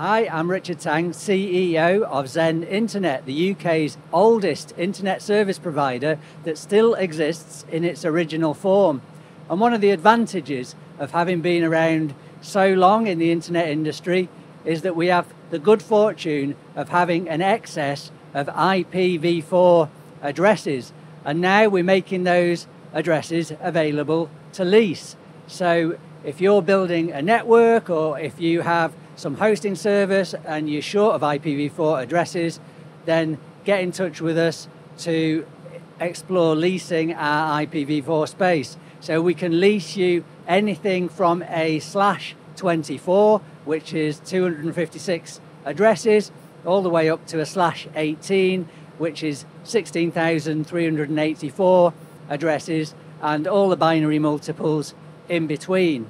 Hi, I'm Richard Tang, CEO of Zen Internet, the UK's oldest internet service provider that still exists in its original form. And one of the advantages of having been around so long in the internet industry is that we have the good fortune of having an excess of IPv4 addresses. And now we're making those addresses available to lease. So if you're building a network or if you have some hosting service and you're short of IPv4 addresses, then get in touch with us to explore leasing our IPv4 space. So we can lease you anything from a slash 24, which is 256 addresses, all the way up to a slash 18, which is 16,384 addresses, and all the binary multiples in between.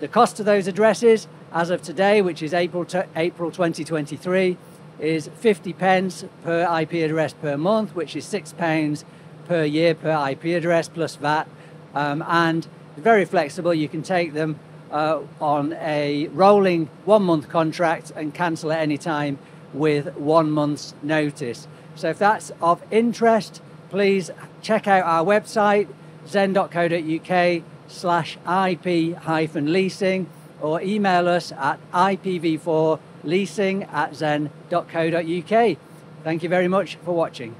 The cost of those addresses as of today, which is April, April 2023, is 50 pence per IP address per month, which is six pounds per year per IP address plus VAT. Um, and very flexible, you can take them uh, on a rolling one month contract and cancel at any time with one month's notice. So if that's of interest, please check out our website, zen.co.uk slash IP hyphen leasing or email us at ipv4leasing at zen.co.uk. Thank you very much for watching.